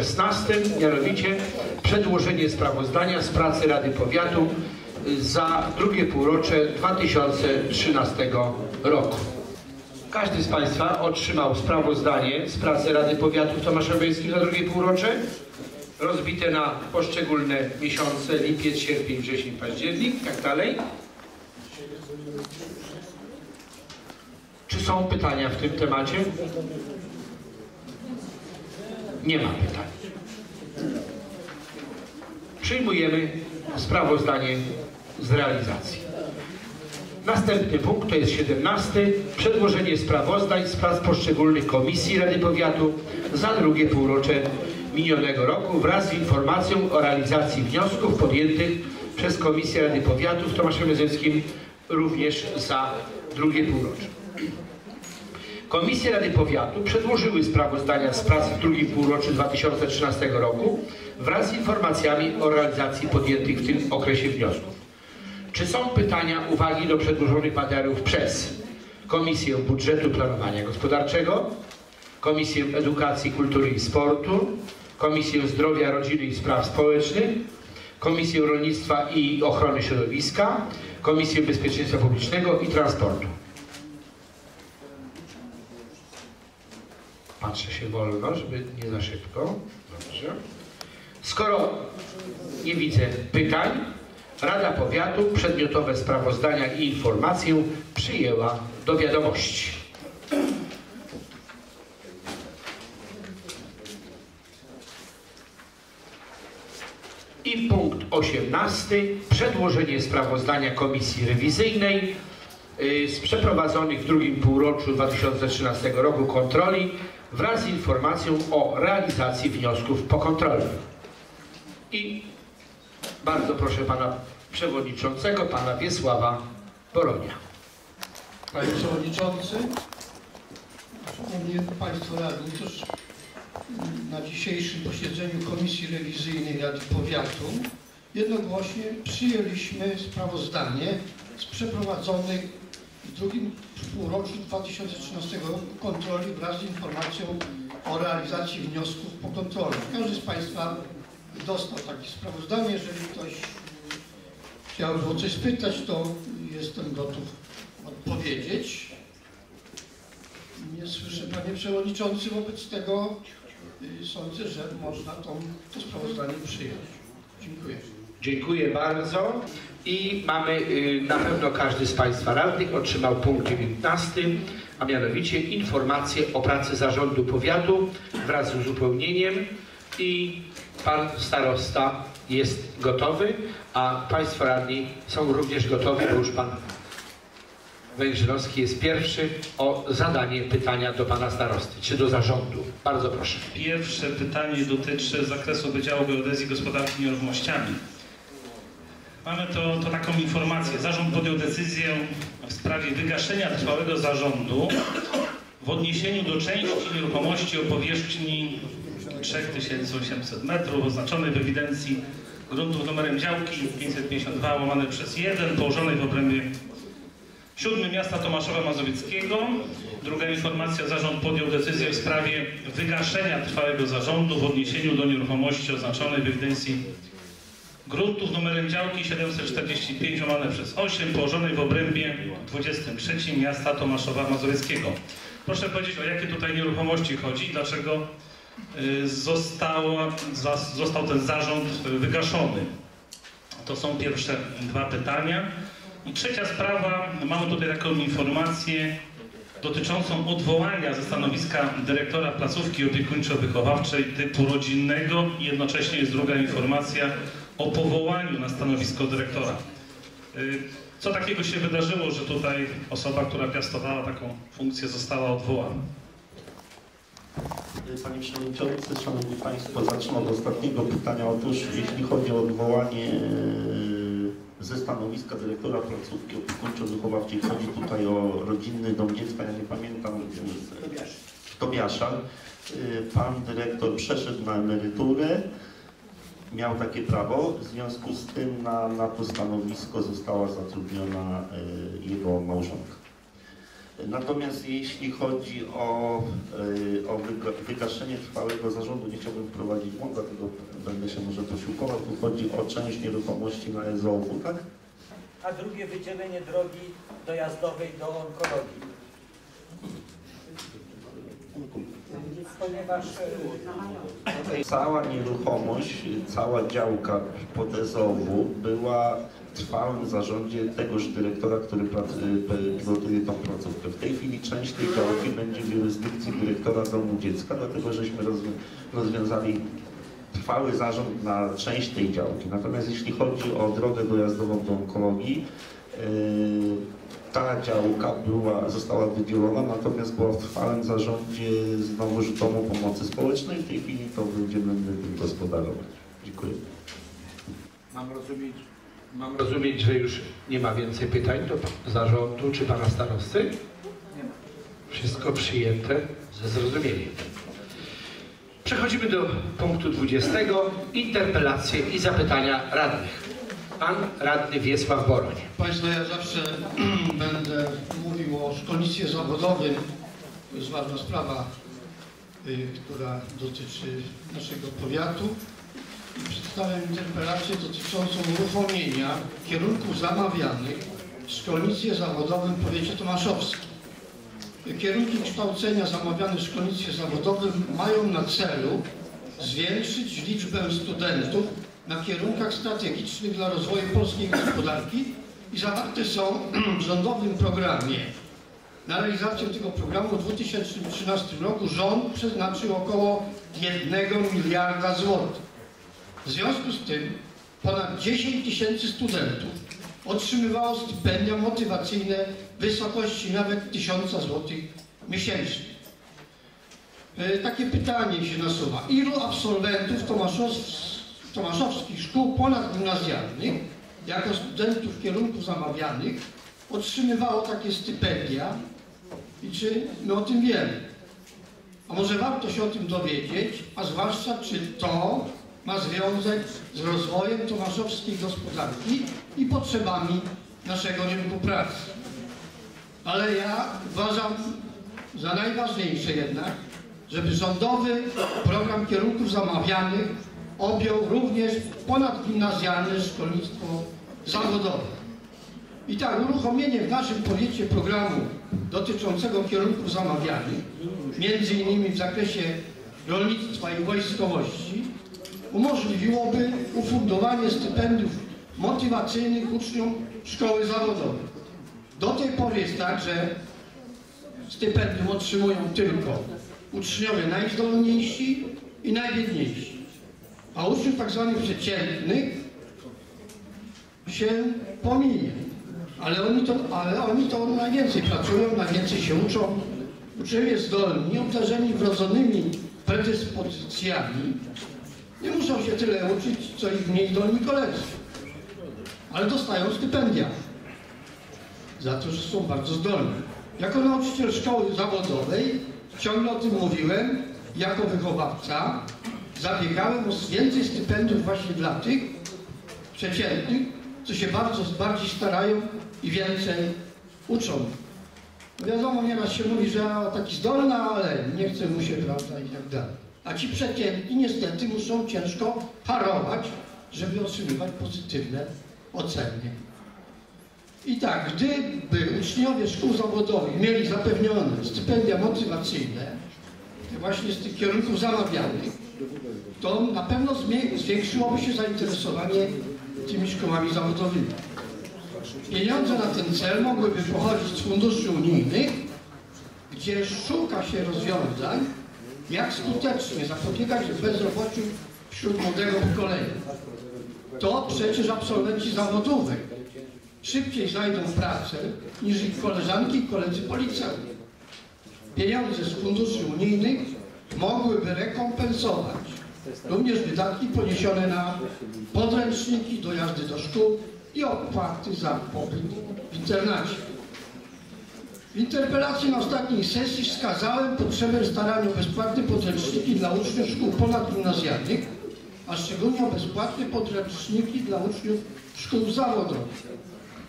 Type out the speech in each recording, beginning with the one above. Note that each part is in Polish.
jesteśmy w punkcie 16, mianowicie przedłożenie sprawozdania z pracy Rady Powiatu za drugie półrocze 2013 roku. Każdy z Państwa otrzymał sprawozdanie z pracy Rady Powiatu w Tomaszowieckim za drugie półrocze, rozbite na poszczególne miesiące, lipiec, sierpień, wrzesień, październik, tak dalej. Czy są pytania w tym temacie? Nie ma pytań. Przyjmujemy sprawozdanie z realizacji. Następny punkt to jest 17. Przedłożenie sprawozdań z prac poszczególnych komisji Rady Powiatu za drugie półrocze minionego roku wraz z informacją o realizacji wniosków podjętych przez Komisję Rady Powiatu w Tomaszowie Mazowieckim również za drugie półrocze. Komisje Rady Powiatu przedłożyły sprawozdania z prac w drugim półroczu 2013 roku wraz z informacjami o realizacji podjętych w tym okresie wniosków. Czy są pytania, uwagi do przedłożonych materiałów przez Komisję Budżetu Planowania Gospodarczego, Komisję Edukacji, Kultury i Sportu, Komisję Zdrowia, Rodziny i Spraw Społecznych, Komisję Rolnictwa i Ochrony Środowiska, Komisję Bezpieczeństwa Publicznego i Transportu. Patrzę się wolno, żeby nie za szybko. Dobrze. Skoro nie widzę pytań, Rada Powiatu przedmiotowe sprawozdania i informację przyjęła do wiadomości. I punkt 18. Przedłożenie sprawozdania Komisji Rewizyjnej y, z przeprowadzonych w drugim półroczu 2013 roku kontroli wraz z informacją o realizacji wniosków pokontrolnych. I bardzo proszę Pana Przewodniczącego, Pana Wiesława Boronia. Panie Przewodniczący, Szanowni Państwo Radni, na dzisiejszym posiedzeniu Komisji Rewizyjnej Rady Powiatu jednogłośnie przyjęliśmy sprawozdanie z przeprowadzonych w drugim półroczu 2013 roku kontroli wraz z informacją o realizacji wniosków pokontrolnych. Każdy z Państwa dostał takie sprawozdanie. Jeżeli ktoś chciałby o coś spytać, to jestem gotów odpowiedzieć. Nie słyszę, Panie Przewodniczący, wobec tego y, sądzę, że można tą, to sprawozdanie przyjąć. Dziękuję. Dziękuję bardzo. I mamy, y, na pewno każdy z Państwa radnych otrzymał punkt 19, a mianowicie informację o pracy Zarządu Powiatu wraz z uzupełnieniem i Pan Starosta jest gotowy, a Państwo radni są również gotowi, bo już Pan Węgrzynowski jest pierwszy o zadanie pytania do Pana Starosty, czy do Zarządu. Bardzo proszę. Pierwsze pytanie dotyczy zakresu Wydziału Geodezji Gospodarki Nieruchomościami. Mamy to, to taką informację. Zarząd podjął decyzję w sprawie wygaszenia trwałego zarządu w odniesieniu do części nieruchomości o powierzchni 3800 metrów oznaczonej w ewidencji gruntów numerem działki 552 łamane przez 1 położonej w obrębie 7 miasta Tomaszowa Mazowieckiego. Druga informacja, zarząd podjął decyzję w sprawie wygaszenia trwałego zarządu w odniesieniu do nieruchomości oznaczonej w ewidencji gruntów numerem działki 745 łamane przez 8 położonej w obrębie 23 miasta Tomaszowa Mazowieckiego. Proszę powiedzieć, o jakie tutaj nieruchomości chodzi i dlaczego y, została, został ten zarząd wygaszony. To są pierwsze dwa pytania. I trzecia sprawa, mamy tutaj taką informację dotyczącą odwołania ze stanowiska dyrektora placówki opiekuńczo-wychowawczej typu rodzinnego i jednocześnie jest druga informacja o powołaniu na stanowisko dyrektora. Y, Co takiego się wydarzyło, że tutaj osoba, która piastowała taką funkcję została odwołana? Panie Przewodniczący, Szanowni Państwo, zacznę od ostatniego pytania. Otóż jeśli chodzi o odwołanie e, ze stanowiska dyrektora placówki opiekuńczo-wychowawczej, chodzi tutaj o rodzinny dom dziecka, ja nie pamiętam. E, Pan dyrektor przeszedł na emeryturę, miał takie prawo, w związku z tym na, na to stanowisko została zatrudniona e, jego małżonka. Natomiast jeśli chodzi o, y, o wyga- wygaszenie trwałego zarządu, nie chciałbym wprowadzić błąd, dlatego będę się może posiłkował. Tu chodzi o część nieruchomości na EZOW, tak? a drugie wydzielenie drogi dojazdowej do onkologii. Ponieważ e, Cała nieruchomość, cała działka pod EZOW była w trwałym zarządzie tegoż dyrektora, który y, pilotuje tą placówkę. W tej chwili część tej działki będzie w jurysdykcji dyrektora domu dziecka, dlatego żeśmy rozwią- rozwiązali trwały zarząd na część tej działki. Natomiast jeśli chodzi o drogę dojazdową do onkologii, yy, ta działka była, została wydzielona, natomiast była w trwałym zarządzie znowuż Domu Pomocy Społecznej. W tej chwili to będziemy my tym gospodarować. Dziękuję. Mam rozumieć, mam rozumieć, że już nie ma więcej pytań do zarządu czy pana starosty? Wszystko przyjęte ze zrozumieniem. Przechodzimy do punktu 20. Interpelacje i zapytania radnych. Pan radny Wiesław Boroń. Państwo, ja zawsze będę mówił o szkolnictwie zawodowym. To jest ważna sprawa, y, która dotyczy naszego powiatu. Przedstawiam interpelację dotyczącą uruchomienia kierunków zamawianych w szkolnictwie zawodowym w powiecie tomaszowskim. Kierunki kształcenia zamawiane w szkolnictwie zawodowym mają na celu zwiększyć liczbę studentów na kierunkach strategicznych dla rozwoju polskiej gospodarki i zawarte są w rządowym programie. Na realizację tego programu w 2013 roku rząd przeznaczył około 1 miliarda złotych. W związku z tym ponad 10 tysięcy studentów otrzymywało stypendia motywacyjne w wysokości nawet 1000 zł miesięcznie. E, Takie pytanie się nasuwa. Ilu absolwentów Tomaszow- tomaszowskich szkół ponadgimnazjalnych jako studentów kierunków zamawianych otrzymywało takie stypendia i czy my o tym wiemy? A może warto się o tym dowiedzieć, a zwłaszcza czy to ma związek z rozwojem tomaszowskiej gospodarki i potrzebami naszego rynku pracy. Ale ja uważam za najważniejsze jednak, żeby rządowy program kierunków zamawianych objął również ponadgimnazjalne szkolnictwo zawodowe. I tak, uruchomienie w naszym powiecie programu dotyczącego kierunków zamawianych, między innymi w zakresie rolnictwa i wojskowości, umożliwiłoby ufundowanie stypendiów motywacyjnych uczniom szkoły zawodowej. Do tej pory jest tak, że stypendium otrzymują tylko uczniowie najzdolniejsi i najbiedniejsi. A uczniów tak zwanych przeciętnych się pomija. Ale oni, to, ale oni to najwięcej pracują, najwięcej się uczą. Uczniowie zdolni, obdarzeni wrodzonymi predyspozycjami, nie muszą się tyle uczyć, co ich mniej zdolni koledzy. Ale dostają stypendia za to, że są bardzo zdolni. Jako nauczyciel szkoły zawodowej ciągle o tym mówiłem, jako wychowawca zabiegałem o więcej stypendiów właśnie dla tych przeciętnych, co się bardzo bardziej starają i więcej uczą. No wiadomo, nieraz się mówi, że taki zdolny, ale nie chce mu się, prawda, i tak dalej. A ci przeciętni niestety muszą ciężko harować, żeby otrzymywać pozytywne oceny. I tak, gdyby uczniowie szkół zawodowych mieli zapewnione stypendia motywacyjne, właśnie z tych kierunków zamawianych, to na pewno zwiększyłoby się zainteresowanie tymi szkołami zawodowymi. Pieniądze na ten cel mogłyby pochodzić z funduszy unijnych, gdzie szuka się rozwiązań, jak skutecznie zapobiegać bezrobociu wśród młodego pokolenia. To przecież absolwenci zawodówek szybciej znajdą pracę niż ich koleżanki i koledzy po liceum. Pieniądze z funduszy unijnych mogłyby rekompensować również wydatki poniesione na podręczniki, dojazdy do szkół i opłaty za pobyt w internacie. W interpelacji na ostatniej sesji wskazałem potrzebę starania o bezpłatne podręczniki dla uczniów szkół ponadgimnazjalnych, a szczególnie o bezpłatne podręczniki dla uczniów szkół zawodowych.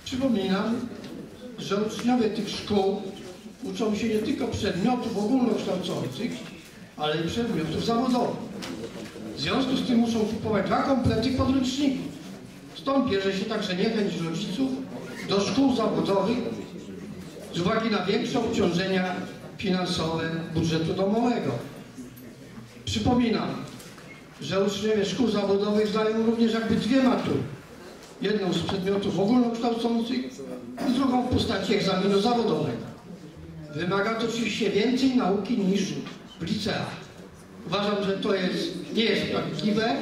Przypominam, że uczniowie tych szkół uczą się nie tylko przedmiotów ogólnokształcących, ale i przedmiotów zawodowych. W związku z tym muszą kupować dwa komplety podręczników. Stąd bierze się także niechęć rodziców do szkół zawodowych z uwagi na większe obciążenia finansowe budżetu domowego. Przypominam, że uczniowie szkół zawodowych zdają również jakby dwie matury. Jedną z przedmiotów ogólnokształcących i drugą w postaci egzaminu zawodowego. Wymaga to oczywiście więcej nauki niż w liceach. Uważam, że to jest, nie jest sprawiedliwe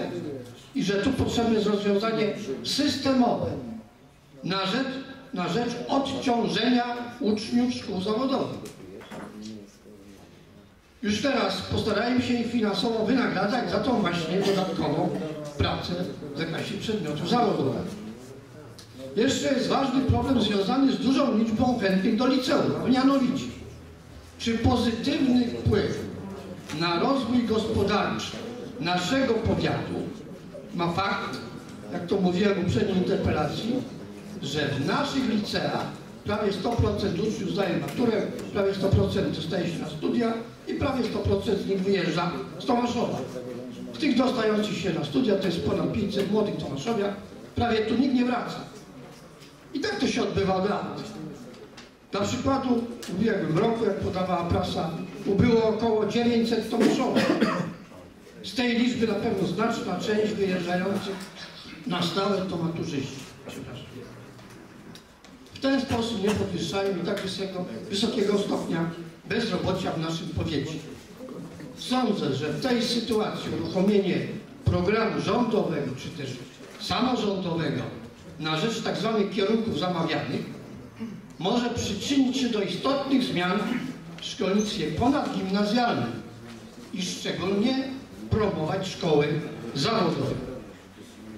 i że tu potrzebne jest rozwiązanie systemowe na rzecz, na rzecz odciążenia uczniów szkół zawodowych. Już teraz postarajmy się ich finansowo wynagradzać za tą właśnie dodatkową pracę w zakresie przedmiotów zawodowych. Jeszcze jest ważny problem związany z dużą liczbą chętnych do liceum, mianowicie, czy pozytywny wpływ na rozwój gospodarczy naszego powiatu ma fakt, jak to mówiłem w poprzedniej interpelacji, że w naszych liceach prawie 100% uczniów zdaje maturę, prawie 100% dostaje się na studia i prawie 100% z nich wyjeżdża z Tomaszowa. W tych dostających się na studia, to jest ponad 500 młodych Tomaszowia, prawie tu nikt nie wraca. I tak to się odbywa od lat. Dla przykładu w ubiegłym roku, jak podawała prasa, ubyło około 900 Tomaszowa. Z tej liczby na pewno znaczna część wyjeżdżających na stałe to maturzyści. W ten sposób nie podwyższają i tak wysokiego, wysokiego stopnia bezrobocia w naszym powiecie. Sądzę, że w tej sytuacji uruchomienie programu rządowego czy też samorządowego na rzecz tzw. kierunków zamawianych może przyczynić się do istotnych zmian w szkolnictwie ponadgimnazjalnym i szczególnie promować szkoły zawodowe.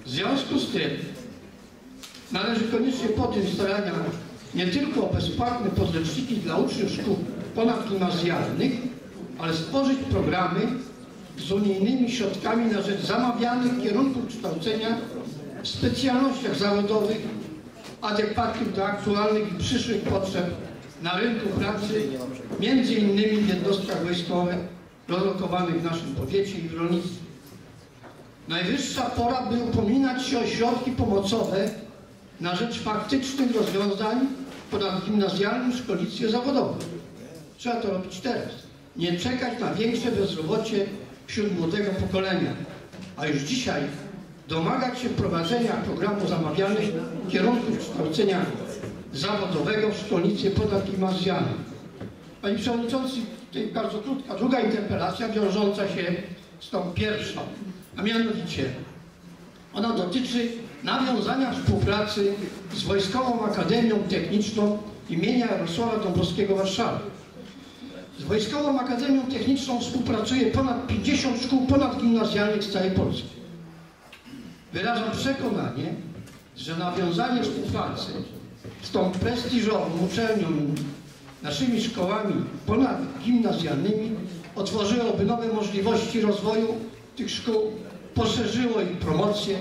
W związku z tym należy koniecznie podjąć starania nie tylko o bezpłatne podręczniki dla uczniów szkół ponadgimnazjalnych, ale stworzyć programy z unijnymi środkami na rzecz zamawianych kierunków kształcenia w specjalnościach zawodowych adekwatnych do aktualnych i przyszłych potrzeb na rynku pracy, między innymi w jednostkach wojskowych rozlokowanych w naszym powiecie i w rolnictwie. Najwyższa pora, by upominać się o środki pomocowe na rzecz faktycznych rozwiązań w ponadgimnazjalnym szkolnictwie zawodowym. Trzeba to robić teraz. Nie czekać na większe bezrobocie wśród młodego pokolenia, a już dzisiaj domagać się wprowadzenia programu zamawianych kierunków kształcenia zawodowego w szkolnictwie ponadgimnazjalnym. Panie Przewodniczący, tutaj bardzo krótka, druga interpelacja wiążąca się z tą pierwszą, a mianowicie ona dotyczy nawiązania współpracy z Wojskową Akademią Techniczną imienia Jarosława Dąbrowskiego w Warszawie. Z Wojskową Akademią Techniczną współpracuje ponad 50 szkół ponadgimnazjalnych z całej Polski. Wyrażam przekonanie, że nawiązanie współpracy z tą prestiżową uczelnią, naszymi szkołami ponadgimnazjalnymi otworzyłoby nowe możliwości rozwoju tych szkół, poszerzyło ich promocję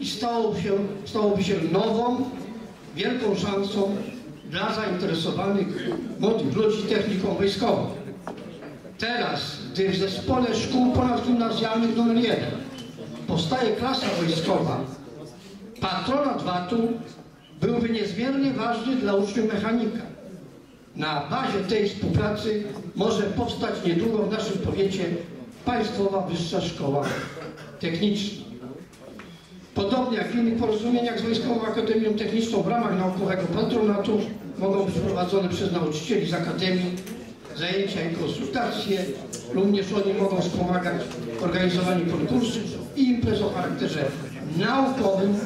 i się, stałoby się nową, wielką szansą dla zainteresowanych młodych ludzi techniką wojskową. Teraz, gdy w zespole szkół ponadgimnazjalnych nr 1 powstaje klasa wojskowa, patronat VAT-u byłby niezmiernie ważny dla uczniów mechanika. Na bazie tej współpracy może powstać niedługo w naszym powiecie Państwowa Wyższa Szkoła Techniczna. Podobnie jak w innych porozumieniach z Wojskową Akademią Techniczną w ramach naukowego patronatu mogą być prowadzone przez nauczycieli z Akademii zajęcia i konsultacje. Również oni mogą wspomagać w organizowaniu konkursów imprez o charakterze naukowym,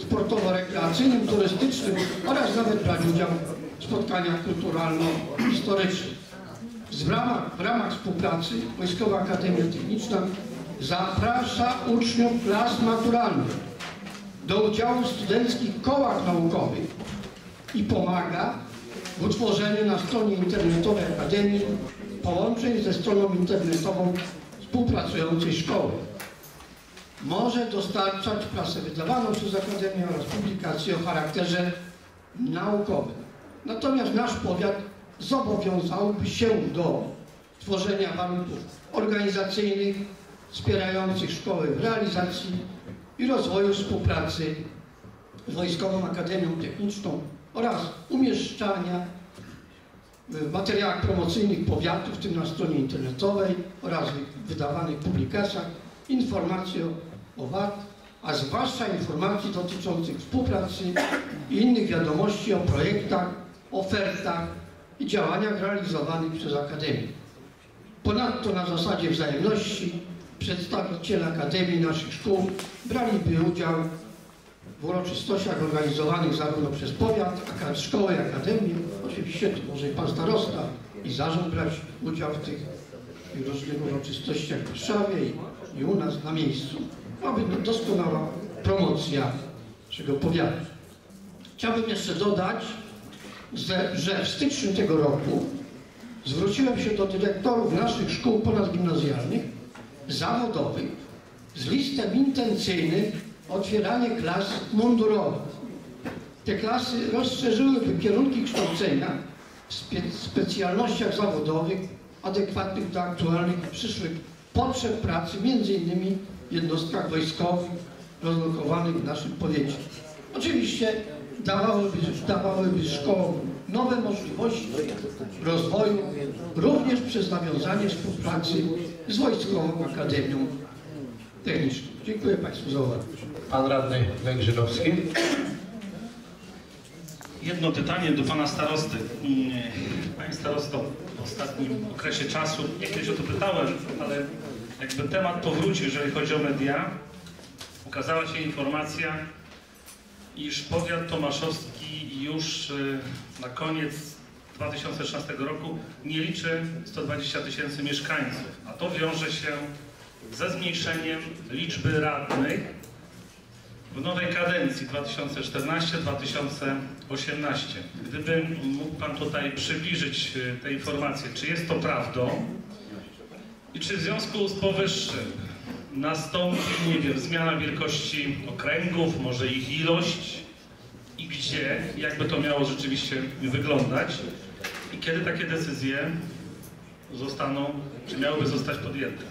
sportowo-rekreacyjnym, turystycznym oraz nawet brać udział w spotkaniach kulturalno-historycznych. W ramach, w ramach współpracy Wojskowa Akademia Techniczna zaprasza uczniów klas maturalnych do udziału w studenckich kołach naukowych i pomaga w utworzeniu na stronie internetowej Akademii połączeń ze stroną internetową współpracującej szkoły. Może dostarczać prasę wydawaną przez Akademię oraz publikacje o charakterze naukowym. Natomiast nasz powiat zobowiązałby się do tworzenia warunków organizacyjnych wspierających szkoły w realizacji i rozwoju współpracy z Wojskową Akademią Techniczną oraz umieszczania w materiałach promocyjnych powiatu, w tym na stronie internetowej oraz w wydawanych publikacjach informacji o VAT, a zwłaszcza informacji dotyczących współpracy i innych wiadomości o projektach, ofertach i działaniach realizowanych przez Akademię. Ponadto na zasadzie wzajemności przedstawiciele Akademii naszych szkół braliby udział w uroczystościach organizowanych zarówno przez powiat, szkołę, akademię, oczywiście to może i pan starosta i zarząd brać udział w tych różnych uroczystościach w Warszawie i, i u nas na miejscu. Być doskonała promocja naszego powiatu. Chciałbym jeszcze dodać, że, w styczniu tego roku zwróciłem się do dyrektorów naszych szkół ponadgimnazjalnych, zawodowych, z listem intencyjnym otwieranie klas mundurowych. Te klasy rozszerzyłyby kierunki kształcenia w spe specjalnościach zawodowych adekwatnych do aktualnych i przyszłych potrzeb pracy, między innymi w jednostkach wojskowych rozlokowanych w naszym powiecie. Oczywiście dawałyby, dawałyby szkołom nowe możliwości rozwoju, również przez nawiązanie współpracy z Wojskową Akademią Techniczną. Dziękuję Państwu za uwagę. Pan radny Węgrzynowski. Jedno pytanie do pana starosty. Mm, Panie starosto, ostatnim okresie czasu, ja kiedyś o to pytałem, ale jakby temat powrócił, jeżeli chodzi o media, ukazała się informacja, iż powiat tomaszowski już y, na koniec 2016 roku nie liczy 120 tysięcy mieszkańców, a to wiąże się ze zmniejszeniem liczby radnych w nowej kadencji 2014-2018. Gdyby mógł Pan tutaj przybliżyć e, te informacje, czy jest to prawdą i czy w związku z powyższym nastąpi, nie wiem, zmiana wielkości okręgów, może ich ilość i gdzie, jakby to miało rzeczywiście wyglądać i kiedy takie decyzje zostaną, czy miałyby zostać podjęte.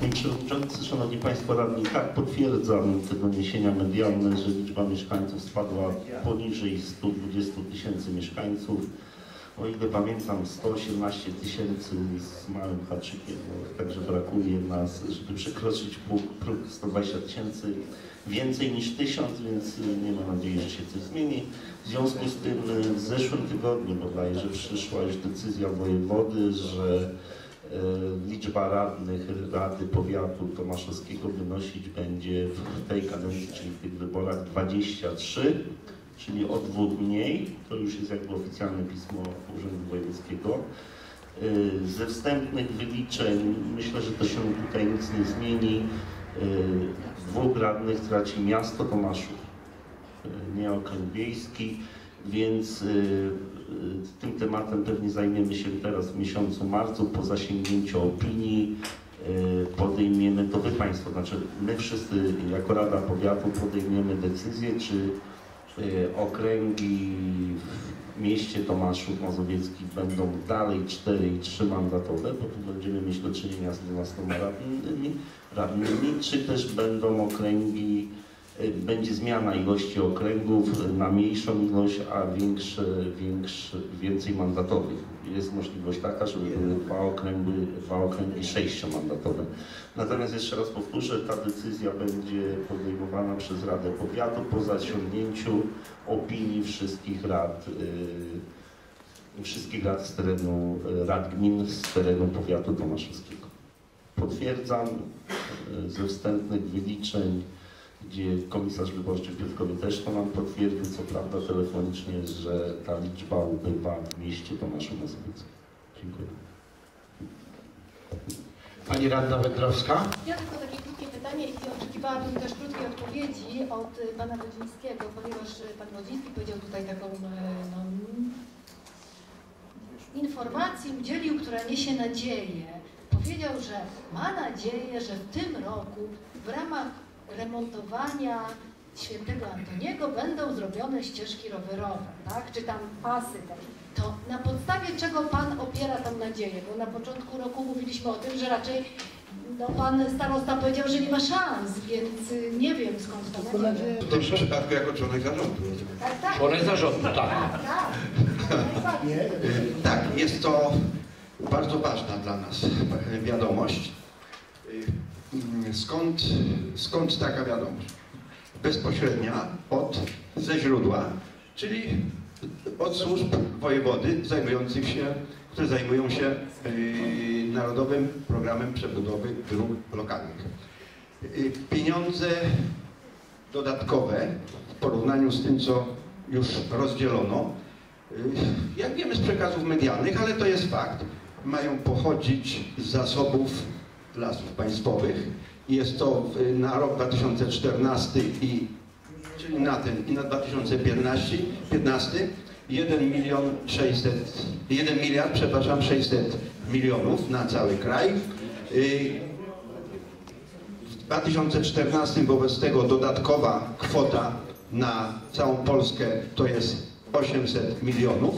Panie Przewodniczący, Szanowni Państwo Radni, tak, potwierdzam te doniesienia medialne, że liczba mieszkańców spadła poniżej 120 tysięcy mieszkańców. O ile pamiętam, 118 tysięcy z małym haczykiem, no, także brakuje nas, żeby przekroczyć próg, próg 120 tysięcy, więcej niż 1000, więc y, nie mam nadziei, że się coś zmieni. W związku z tym y, w zeszłym tygodniu bodajże przyszła już decyzja wojewody, że Liczba radnych Rady Powiatu Tomaszowskiego wynosić będzie w tej kadencji, czyli w tych wyborach 23, czyli o dwóch mniej. To już jest jakby oficjalne pismo Urzędu Wojewódzkiego. E, Ze wstępnych wyliczeń myślę, że to się tutaj nic nie zmieni. E, Dwóch radnych traci miasto Tomaszów, e, nie okręg wiejski, więc tym tematem pewnie zajmiemy się teraz w miesiącu marcu po zasięgnięciu opinii. y, Podejmiemy, to Wy Państwo, znaczy my wszyscy jako Rada Powiatu podejmiemy decyzję, czy y, okręgi w mieście Tomaszów Mazowiecki będą dalej 4 i 3 mandatowe, bo tu będziemy mieć do czynienia z 12 radnymi, radnymi czy też będą okręgi Y, będzie zmiana ilości okręgów y, na mniejszą ilość, a większe, większe, więcej mandatowych. Jest możliwość taka, żeby były dwa okręgi, dwa okręgi sześciomandatowe. Natomiast jeszcze raz powtórzę, ta decyzja będzie podejmowana przez Radę Powiatu po zasięgnięciu opinii wszystkich rad, y, wszystkich rad z terenu, y, rad gmin z terenu powiatu tomaszowskiego. Potwierdzam y, ze wstępnych wyliczeń gdzie komisarz wyborczy w Piotrkowie też to nam potwierdził, co prawda telefonicznie, że ta liczba ubywa w mieście Tomaszu Mazowieckim. Dziękuję. Pani radna Wędrowska. Ja tylko takie krótkie pytanie i oczekiwałabym też krótkiej odpowiedzi od y, pana Rodzińskiego, ponieważ y, pan Rodziński powiedział tutaj taką y, no, informację, udzielił, która niesie nadzieję. Powiedział, że ma nadzieję, że w tym roku w ramach remontowania świętego Antoniego będą zrobione ścieżki rowerowe, tak? Czy tam pasy. To na podstawie czego Pan opiera tą nadzieję? Bo na początku roku mówiliśmy o tym, że raczej no, Pan starosta powiedział, że nie ma szans, więc nie wiem skąd to nadzieja. W tym przypadku jako członek zarządu. Tak, tak. Członek zarządu, tak. Tak, tak. Tak, jest to bardzo ważna dla nas wiadomość. Y, Skąd, skąd taka wiadomość? Bezpośrednia od, ze źródła, czyli od służb wojewody zajmujących się, które zajmują się y, Narodowym Programem Przebudowy Dróg Lokalnych. Y, Pieniądze dodatkowe w porównaniu z tym, co już rozdzielono, y, jak wiemy z przekazów medialnych, ale to jest fakt, mają pochodzić z zasobów lasów państwowych. Jest to w- na rok 2014 i czyli na ten i na 2015 15, 1 milion 600 1 miliard, przepraszam, 600 milionów na cały kraj. Y, w 2014 wobec tego dodatkowa kwota na całą Polskę to jest 800 milionów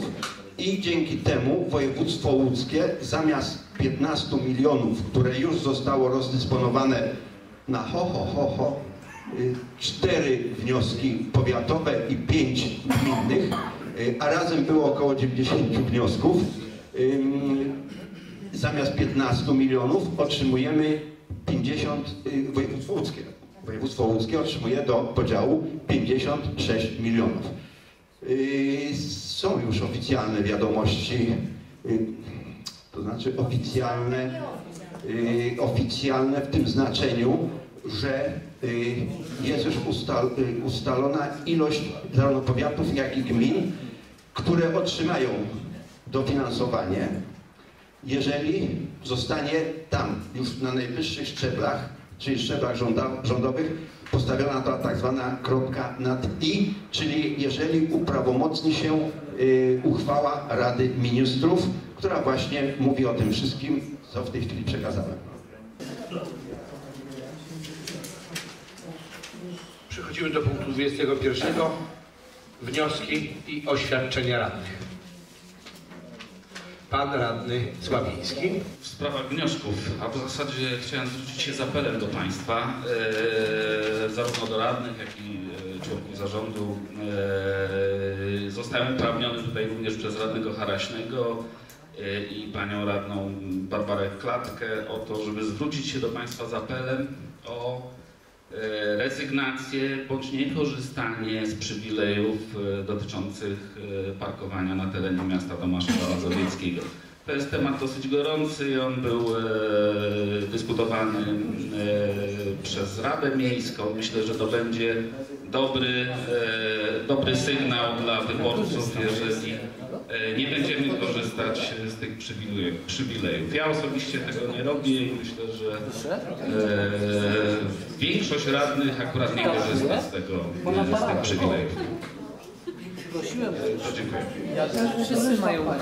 i dzięki temu województwo łódzkie zamiast 15 milionów, które już zostało rozdysponowane na ho, ho, ho, ho, y, cztery wnioski powiatowe i pięć gminnych, y, a razem było około 90 wniosków, zamiast 15 milionów otrzymujemy 50 y, województwo łódzkie. Województwo łódzkie otrzymuje do podziału 56 milionów. Są już oficjalne wiadomości, to znaczy oficjalne, y, oficjalne w tym znaczeniu, że y, jest już ustal, y, ustalona ilość zarówno powiatów, jak i gmin, które otrzymają dofinansowanie. Jeżeli zostanie tam już na najwyższych szczeblach, czyli szczeblach rządowych, postawiona ta tak zwana kropka nad i, czyli jeżeli uprawomocni się uchwała Rady Ministrów, która właśnie mówi o tym wszystkim, co w tej chwili przekazałem. Przechodzimy do punktu 21. Wnioski i oświadczenia radnych. Pan radny Sławiński. W sprawach wniosków, a w zasadzie chciałem zwrócić się z apelem do Państwa, e, zarówno do radnych, jak i e, członków zarządu. E, zostałem uprawniony tutaj również przez radnego Haraśnego i panią radną Barbarę Klatkę o to, żeby zwrócić się do Państwa z apelem o e, rezygnację bądź niekorzystanie z przywilejów e, dotyczących parkowania na terenie miasta Tomaszowa Mazowieckiego. To jest temat dosyć gorący i on był dyskutowany przez Radę Miejską. Myślę, że to będzie dobry, dobry sygnał dla wyborców, jeżeli nie będziemy korzystać z tych przywilejów. Ja osobiście tego nie robię i myślę, że e, większość radnych akurat nie korzysta z tego, z tych przywilejów. To dziękuję.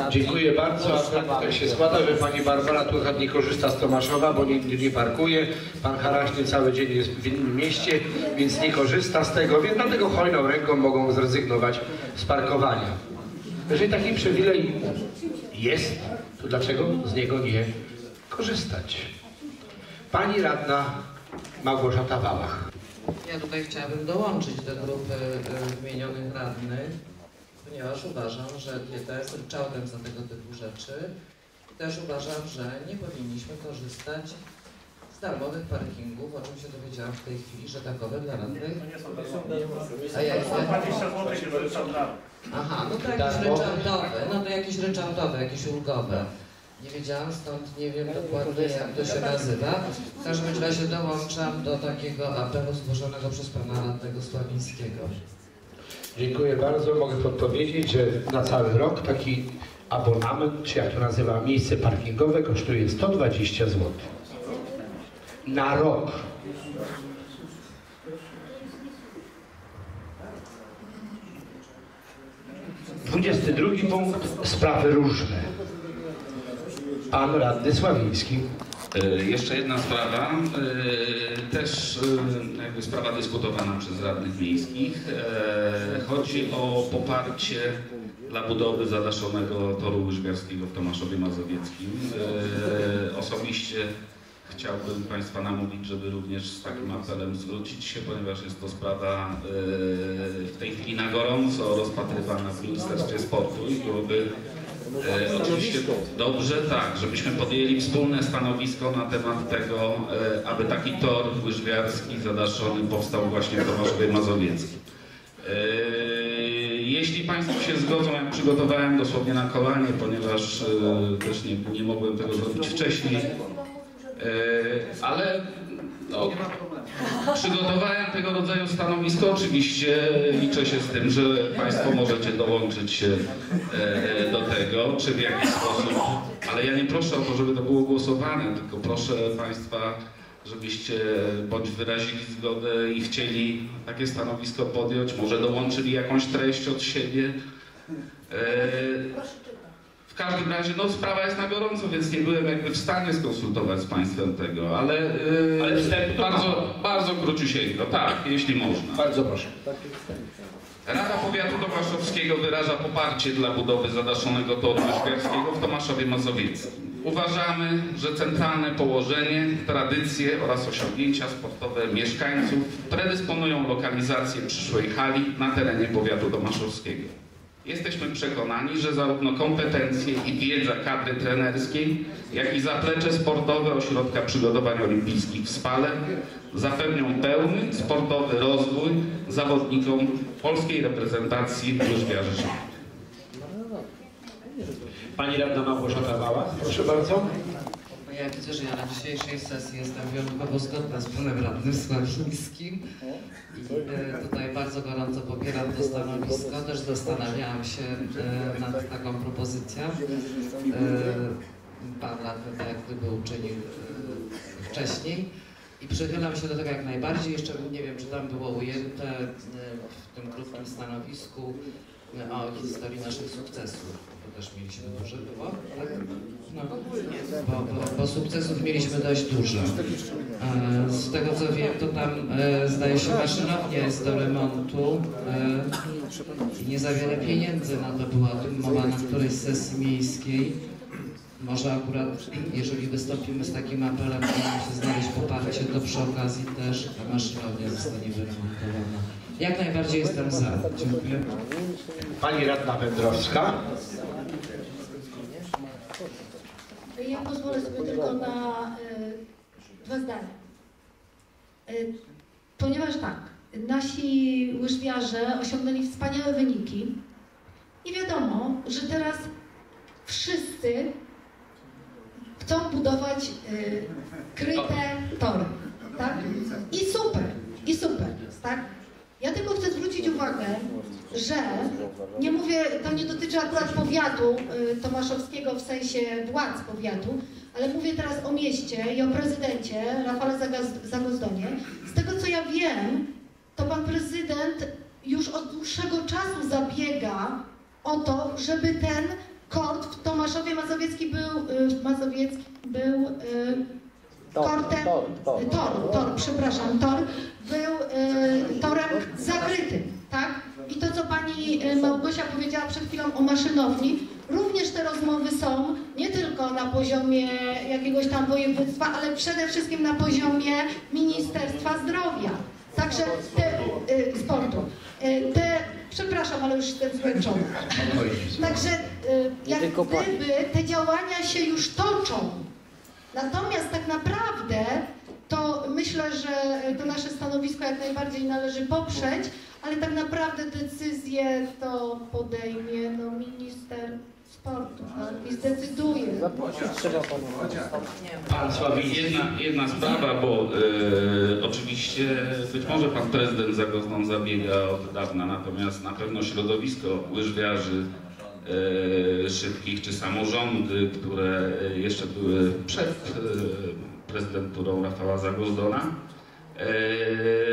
Dziękuję bardzo. Akurat tak się składa, że pani Barbara tu nie korzysta z Tomaszowa, bo nigdy nie parkuje. Pan Haraśny cały dzień jest w innym mieście, więc nie korzysta z tego, więc dlatego hojną ręką mogą zrezygnować z parkowania. Jeżeli taki przywilej jest, to dlaczego z niego nie korzystać? Pani radna Małgorzata Wałach. Ja tutaj chciałabym dołączyć do grupy y, wymienionych radnych, ponieważ uważam, że dieta jest ryczałtem za tego typu rzeczy. Też uważam, że nie powinniśmy korzystać darmowych parkingów, o czym się dowiedziałam w tej chwili, że takowe dla radnych. A jak Aha, no to jakieś ryczałtowe, no to jakieś ryczałtowe, jakieś ulgowe. Nie wiedziałam, stąd nie wiem dokładnie jak to się nazywa. W każdym razie dołączam do takiego apelu złożonego przez pana radnego Sławińskiego. Dziękuję bardzo. Mogę podpowiedzieć, że na cały rok taki abonament, czy jak to nazywa, miejsce parkingowe kosztuje 120 zł. Na rok. Dwudziesty drugi punkt. Sprawy różne. Pan radny Sławiński. E, Jeszcze jedna sprawa, e, też e, jakby sprawa dyskutowana przez radnych miejskich. Chodzi o poparcie dla budowy zadaszonego toru łyżwiarskiego w Tomaszowie Mazowieckim. Osobiście chciałbym Państwa namówić, żeby również z takim apelem zwrócić się, ponieważ jest to sprawa e, w tej chwili na gorąco rozpatrywana w Ministerstwie Sportu i byłoby E, oczywiście dobrze, tak, żebyśmy podjęli wspólne stanowisko na temat tego, e, aby taki tor łyżwiarski zadaszony powstał właśnie w Tomaszowie Mazowieckim. E, jeśli Państwo się zgodzą, jak przygotowałem dosłownie na kolanie, ponieważ e, też nie, nie mogłem tego zrobić wcześniej, ale no, Przygotowałem tego rodzaju stanowisko. Oczywiście liczę się z tym, że Państwo możecie dołączyć się e, do tego, czy w jakiś sposób. Ale ja nie proszę o to, żeby to było głosowane, tylko proszę Państwa, żebyście bądź wyrazili zgodę i chcieli takie stanowisko podjąć, może dołączyli jakąś treść od siebie. W każdym razie, no sprawa jest na gorąco, więc nie byłem jakby w stanie skonsultować z Państwem tego, ale, yy, Ale wstęp bardzo, bardzo króciusieńko, tak, jeśli można. Bardzo proszę. Rada Powiatu Tomaszowskiego wyraża poparcie dla budowy zadaszonego toru łyżwiarskiego w Tomaszowie Mazowieckim. Uważamy, że centralne położenie, tradycje oraz osiągnięcia sportowe mieszkańców predysponują lokalizację przyszłej hali na terenie powiatu tomaszowskiego. Jesteśmy przekonani, że zarówno kompetencje i wiedza kadry trenerskiej, jak i zaplecze sportowe Ośrodka Przygotowań Olimpijskich w Spale zapewnią pełny sportowy rozwój zawodnikom polskiej reprezentacji łyżwiarzy. Pani radna Małgorzata Bała, proszę bardzo. Ja widzę, że ja na dzisiejszej sesji jestem wyjątkowo zgodna z panem radnym Sławińskim. I e, tutaj bardzo gorąco popieram to stanowisko. Też zastanawiałam się e, nad taką propozycją. E, pan radny tak jak gdyby uczynił wcześniej. I przychylam się do tego jak najbardziej. Jeszcze nie wiem, czy tam było ujęte w tym krótkim stanowisku o historii naszych sukcesów. To też mieliśmy duże było. tak? Bo, bo, bo sukcesów mieliśmy dość dużo. E, Z tego co wiem, to tam e, zdaje się maszynownia jest do remontu e, i nie za wiele pieniędzy na to była mowa na którejś sesji miejskiej. Może akurat, jeżeli wystąpimy z takim apelem, to nam się znaleźć poparcie, to przy okazji też ta maszynownia zostanie wyremontowana. Jak najbardziej jestem za. Dziękuję. Pani radna Wędrowska. Ja pozwolę sobie tylko na y, dwa zdania. Y, ponieważ tak, nasi łyżwiarze osiągnęli wspaniałe wyniki i wiadomo, że teraz wszyscy chcą budować y, kryte tory, tak? I super, i super, tak? Ja tylko chcę zwrócić uwagę, że nie mówię, to nie dotyczy akurat powiatu y, tomaszowskiego w sensie władz powiatu, ale mówię teraz o mieście i o prezydencie Rafale Zagozdonie. Z tego co ja wiem, to pan prezydent już od dłuższego czasu zabiega o to, żeby ten kort w Tomaszowie Mazowiecki był, y, Mazowiecki był y, kortem, tor, tor, przepraszam, tor był y, torem zakrytym, tak? I to, co pani y, Małgosia powiedziała przed chwilą o maszynowni, również te rozmowy są nie tylko na poziomie jakiegoś tam województwa, ale przede wszystkim na poziomie Ministerstwa Zdrowia. Także te, y, sportu. Y, te, przepraszam, ale już jestem zmęczona. Także y, jak gdyby te działania się już toczą. Natomiast tak naprawdę to myślę, że to nasze stanowisko jak najbardziej należy poprzeć, ale tak naprawdę decyzję to podejmie no, minister sportu tak? i zdecyduje. Pan Sławiński. Jedna, jedna sprawa, bo e, oczywiście być może pan prezydent Zagozną zabiega od dawna, natomiast na pewno środowisko łyżwiarzy szybkich czy samorządy, które e, jeszcze były przed e, prezydenturą Rafała Zagozdona, e,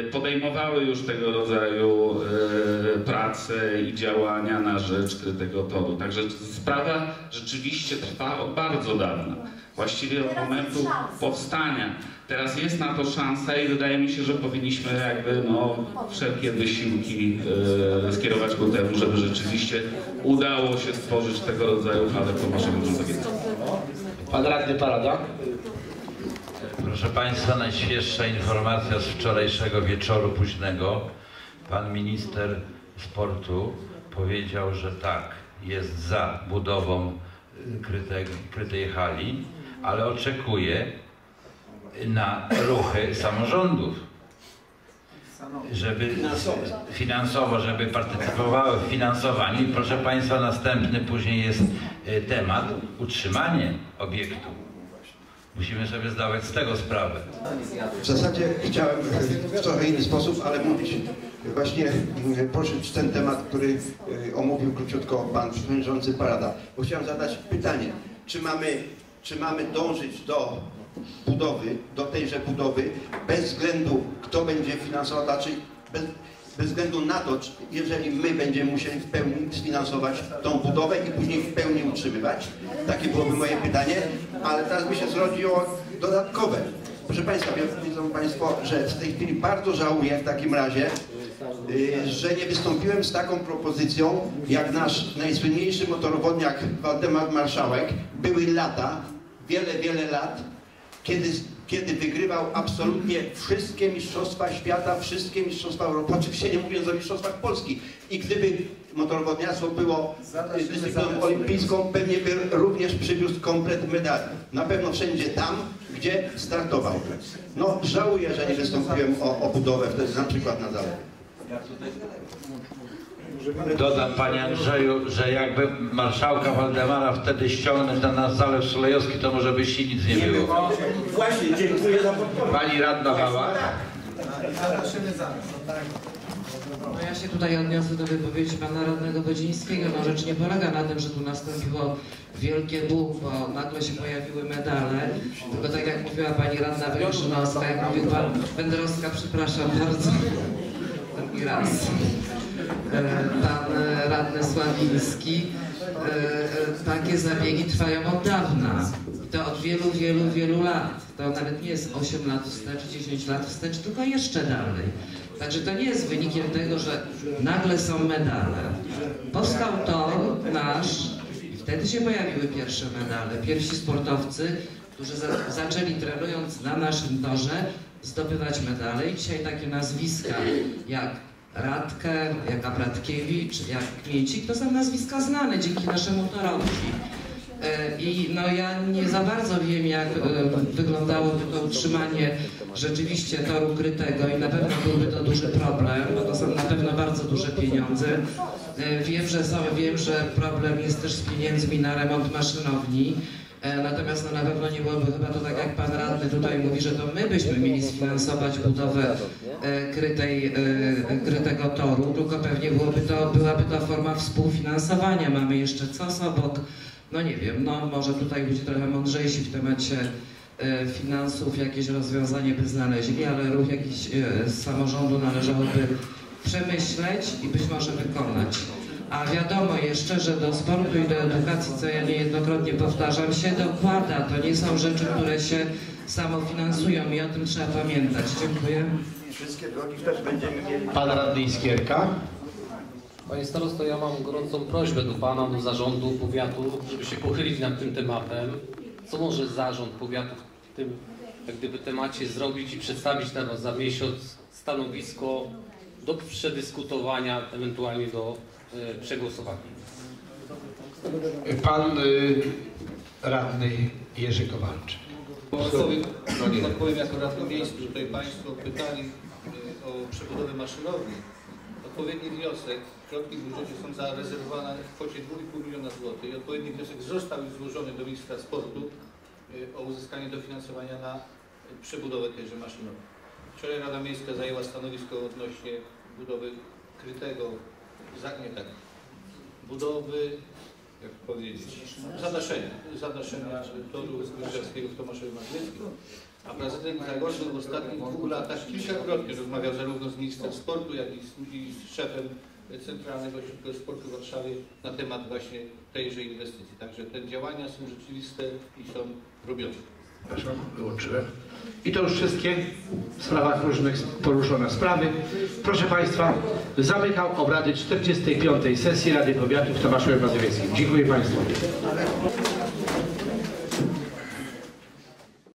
podejmowały już tego rodzaju e, prace i działania na rzecz krytego toru. Także sprawa rzeczywiście trwa od bardzo dawna. Właściwie od momentu powstania. Teraz jest na to szansa i wydaje mi się, że powinniśmy jakby no, wszelkie wysiłki e, skierować ku temu, żeby rzeczywiście udało się stworzyć tego rodzaju halę Tomaszewicz Mazowiecką. Pan radny Parada. Proszę Państwa, najświeższa informacja z wczorajszego wieczoru późnego. Pan minister sportu powiedział, że tak, jest za budową y, krytej, krytej hali, ale oczekuje na ruchy samorządów, żeby finansowo, żeby partycypowały w finansowaniu. I proszę Państwa, następny później jest y, temat utrzymanie obiektu. Musimy sobie zdawać z tego sprawę. W zasadzie chciałem w trochę inny sposób, ale mówić właśnie, mm, poruszyć ten temat, który y, omówił króciutko pan przewodniczący Parada. Bo chciałem zadać pytanie, czy mamy, czy mamy dążyć do budowy, do tejże budowy, bez względu kto będzie finansował, znaczy bez, bez względu na to, jeżeli my będziemy musieli w pełni sfinansować tą budowę i później w pełni utrzymywać. Takie byłoby moje pytanie, ale teraz mi się zrodziło dodatkowe. Proszę Państwa, wiedzą Państwo, że w tej chwili bardzo żałuję w takim razie, że nie wystąpiłem z taką propozycją, jak nasz najsłynniejszy motorowodniak Waldemar Marszałek. Były lata, wiele, wiele lat, kiedy, kiedy wygrywał absolutnie wszystkie mistrzostwa świata, wszystkie mistrzostwa Europy, oczywiście nie mówiąc o mistrzostwach Polski. I gdyby motorowodniactwo było y, dyscypliną olimpijską, pewnie by również przywiózł komplet medali. Na pewno wszędzie tam, gdzie startował. No żałuję, że nie wystąpiłem o, o budowę wtedy na przykład na zalewie. Dodam Panie Andrzeju, że jakby marszałka Waldemara wtedy ściągnąć na nasz Zalew Sulejowski, to może by się nic nie było. Właśnie, dziękuję za podpowiedź. Pani radna Wała. No ja się tutaj odniosę do wypowiedzi pana radnego Godzińskiego. No rzecz nie polega na tym, że tu nastąpiło wielkie buch, bo nagle się pojawiły medale. Tylko tak jak mówiła pani radna Węgrzynowska, jak mówił pan Wędrowska, przepraszam bardzo, drugi raz. E, Pan e, radny Sławiński. E, Takie zabiegi trwają od dawna. To od wielu, wielu, wielu lat. To nawet nie jest 8 lat wstecz, 10 lat wstecz, tylko jeszcze dalej. Także to nie jest wynikiem tego, że nagle są medale. Powstał tor nasz wtedy się pojawiły pierwsze medale. Pierwsi sportowcy, którzy za, zaczęli trenując na naszym torze zdobywać medale i dzisiaj takie nazwiska jak Radkę, jak Abratkiewicz, jak Kmiecik, to są nazwiska znane dzięki naszemu torowi. E, I no ja nie za bardzo wiem, jak e, wyglądałoby to utrzymanie rzeczywiście toru krytego i na pewno byłby to duży problem, bo to są na pewno bardzo duże pieniądze. E, Wiem, że są, wiem, że problem jest też z pieniędzmi na remont maszynowni. E, Natomiast no, na pewno nie byłoby chyba to tak jak pan radny tutaj mówi, że to my byśmy mieli sfinansować budowę e, krytej, e, krytego toru, tylko pewnie byłoby to, byłaby to forma współfinansowania. Mamy jeszcze COS obok, no nie wiem, no może tutaj być trochę mądrzejsi w temacie finansów, jakieś rozwiązanie by znaleźli, ale ruch jakiś z samorządu należałoby przemyśleć i być może wykonać. A wiadomo jeszcze, że do sportu i do edukacji, co ja niejednokrotnie powtarzam, się dokłada. To nie są rzeczy, które się samofinansują i o tym trzeba pamiętać. Dziękuję. Wszystkie drogi też będziemy mieli. Pan radny Iskierka. Panie starosto, ja mam gorącą prośbę do Pana, do zarządu powiatu, żeby się pochylić nad tym tematem. Co może zarząd powiatu w tym jak gdyby temacie zrobić i przedstawić na za miesiąc stanowisko do przedyskutowania, ewentualnie do e, przegłosowania. Pan y, radny Jerzy Kowalczyk. Odpowiem, odpowiem jako radny miejski. Tutaj Państwo pytali y, o przebudowę maszynowni. Odpowiedni wniosek, środki w budżecie są zarezerwowane w kwocie 2,5 miliona złotych i odpowiedni wniosek został już złożony do ministra sportu y, o uzyskanie dofinansowania na y, przebudowę tejże maszynowni. Wczoraj Rada Miejska zajęła stanowisko odnośnie budowy krytego, za- nie tak, budowy, jak powiedzieć, zadaszenia, zadaszenia toru łyżwiarskiego w Tomaszowie Mazowieckim. A prezydent Zagorszy w ostatnich dwóch latach kilkakrotnie rozmawiał zarówno z ministrem sportu, jak i z, i z szefem Centralnego Ośrodka Sportu w Warszawie na temat właśnie tejże inwestycji. Także te działania są rzeczywiste i są robione. Przepraszam, wyłączyłem. I to już wszystkie w sprawach różnych poruszone sprawy. Proszę Państwa, zamykam obrady 45. sesji Rady Powiatu w Tomaszowie Mazowieckim. Dziękuję Państwu.